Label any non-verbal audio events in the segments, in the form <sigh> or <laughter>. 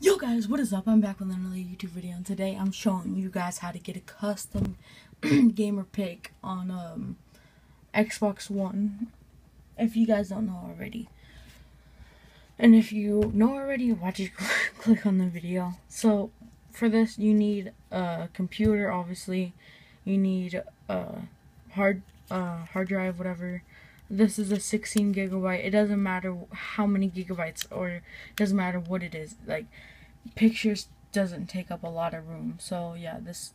Yo guys, what is up? I'm back with another YouTube video and today I'm showing you guys how to get a custom <clears throat> gamerpic on um, Xbox One if you guys don't know already. And if you know already, why you <laughs> click on the video. So for this you need a computer obviously, you need a hard uh, hard drive whatever this is a 16 gigabyte it doesn't matter how many gigabytes or it doesn't matter what it is like pictures doesn't take up a lot of room. So yeah this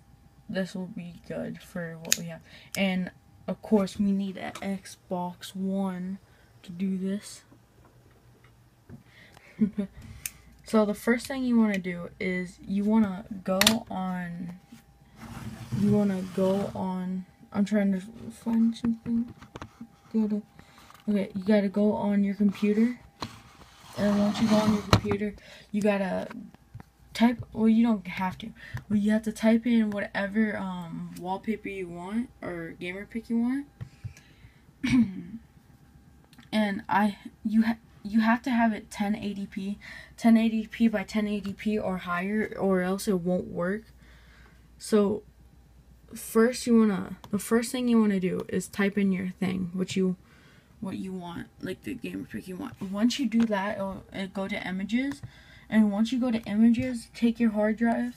this will be good for what we have. And of course we need an xbox one to do this. <laughs> So the first thing you want to do is you want to go on you want to go on i'm trying to find something go okay, you gotta go on your computer. And once you go on your computer, you gotta type, well, you don't have to. Well, you have to type in whatever um, wallpaper you want or gamerpic you want. <clears throat> and I, you have, you have to have it 1080p 1080p by 1080p or higher or else it won't work so first you want to the first thing you want to do is type in your thing what you what you want like the gamerpic you want. Once you do that it'll, it'll go to images. And once you go to images take your hard drive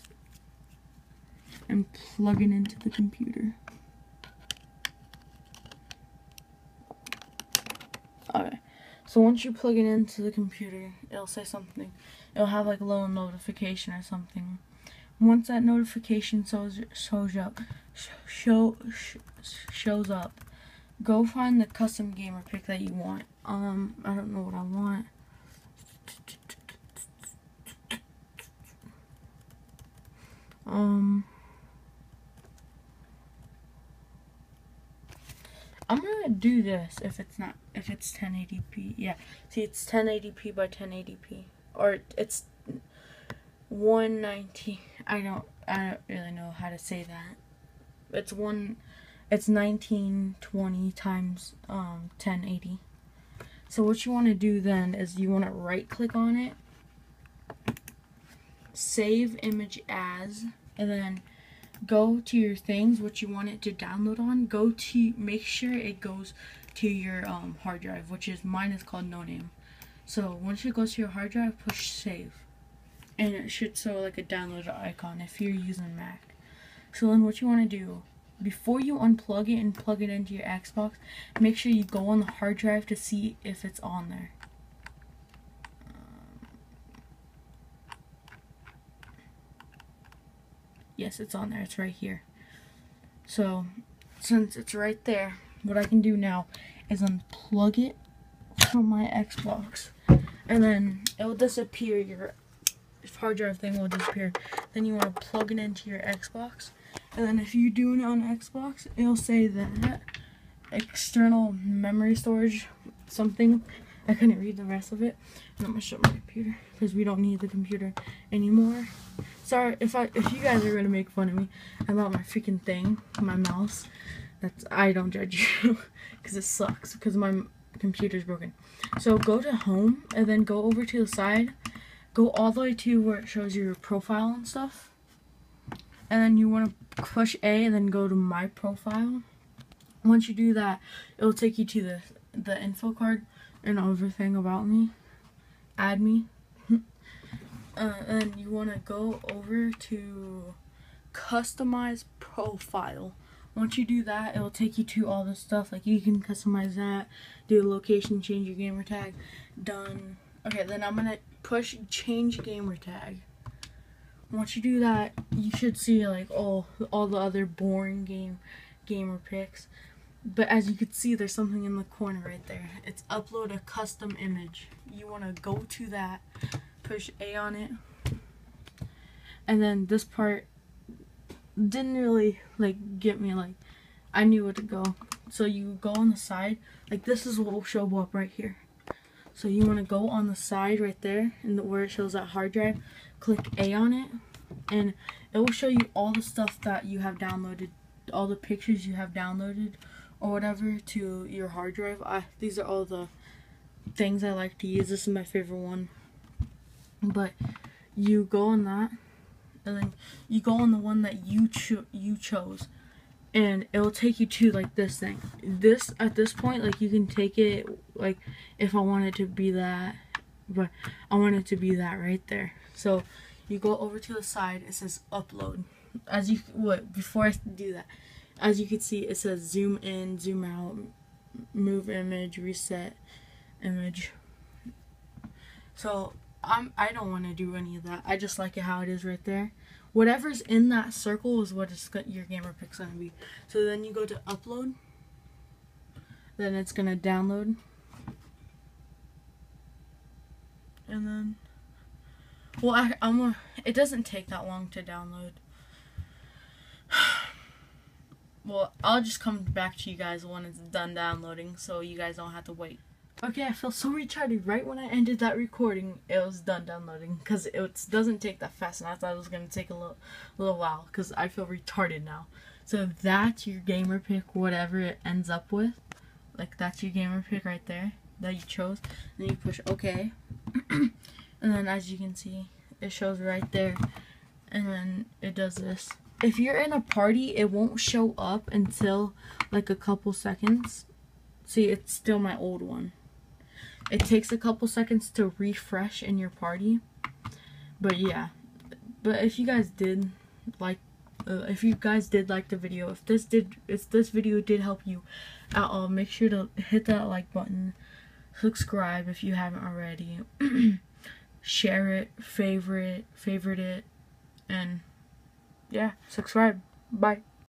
and plug it into the computer. Okay so once you plug it into the computer it'll say something. It'll have like a little notification or something once that notification shows shows up show, shows up go find the custom gamerpic that you want. Um i don't know what i want. Um I'm gonna do this if it's not if it's 1080p yeah. See it's 1080p by 1080p or it's 190 I don't I don't really know how to say that. It's one it's 1920 times um 1080. So what you want to do then is you want to right click on it, save image as, and then go to your things, what you want it to download on. Go to, make sure it goes to your um, hard drive, which is, mine is called no name. So once it goes to your hard drive, push save and it should show like a download icon if you're using Mac. So then what you want to do, before you unplug it and plug it into your Xbox, make sure you go on the hard drive to see if it's on there. Um, yes, it's on there. It's right here. So, since it's right there, what I can do now is unplug it from my Xbox. And then it will disappear your hard drive thing will disappear. Then you want to plug it into your Xbox. And then if you do it on Xbox, it'll say that external memory storage something. I couldn't read the rest of it. And I'm gonna shut my computer because we don't need the computer anymore. Sorry if I if you guys are gonna make fun of me about my freaking thing, my mouse. That's I don't judge you <laughs> because it sucks because my computer's broken. So go to home and then go over to the side go all the way to where it shows your profile and stuff. And then you want to push A and then go to my profile. Once you do that, it'll take you to the the info card and everything about me. Add me. <laughs> uh, and you want to go over to customize profile. Once you do that, it'll take you to all the stuff. Like you can customize that, do the location, change your gamer tag, done. Okay, then I'm gonna push change gamer tag. Once you do that, you should see like all all the other boring game gamerpics. But as you can see, there's something in the corner right there. It's upload a custom image. You want to go to that, push A on it, and then this part didn't really like get me like I knew where to go. So you go on the side, like this is what will show up right here. So you want to go on the side right there and the, where it shows that hard drive, click A on it and it will show you all the stuff that you have downloaded, all the pictures you have downloaded or whatever to your hard drive. I, these are all the things I like to use. This is my favorite one. But you go on that, and then you go on the one that you cho- you chose, and it will take you to like this thing. This at this point, like you can take it like if I wanted to be that, but I want it to be that right there. So you go over to the side. It says upload. As you what before I do that, as you can see, it says zoom in, zoom out, move image, reset image. So I'm I don't want to do any of that. I just like it how it is right there. Whatever's in that circle is what your gamerpic's gonna be. So then you go to upload. Then it's gonna download. And then, well, I, I'm. A, it doesn't take that long to download. <sighs> well, I'll just come back to you guys when it's done downloading, so you guys don't have to wait. Okay, I feel so retarded. Right when I ended that recording, it was done downloading because it doesn't take that fast, and I thought it was gonna take a little, little while because I feel retarded now. So that's your gamerpic, whatever it ends up with. Like that's your gamerpic right there that you chose. Then you push OK, and then as you can see, it shows right there, and then it does this. If you're in a party, it won't show up until like a couple seconds. See, it's still my old one. It takes a couple seconds to refresh in your party. But yeah. But if you guys did like uh, if you guys did like the video, if this did if this video did help you at all, make sure to hit that like button, subscribe if you haven't already, <clears throat> share it, favorite, favorite it, and yeah, subscribe. Bye.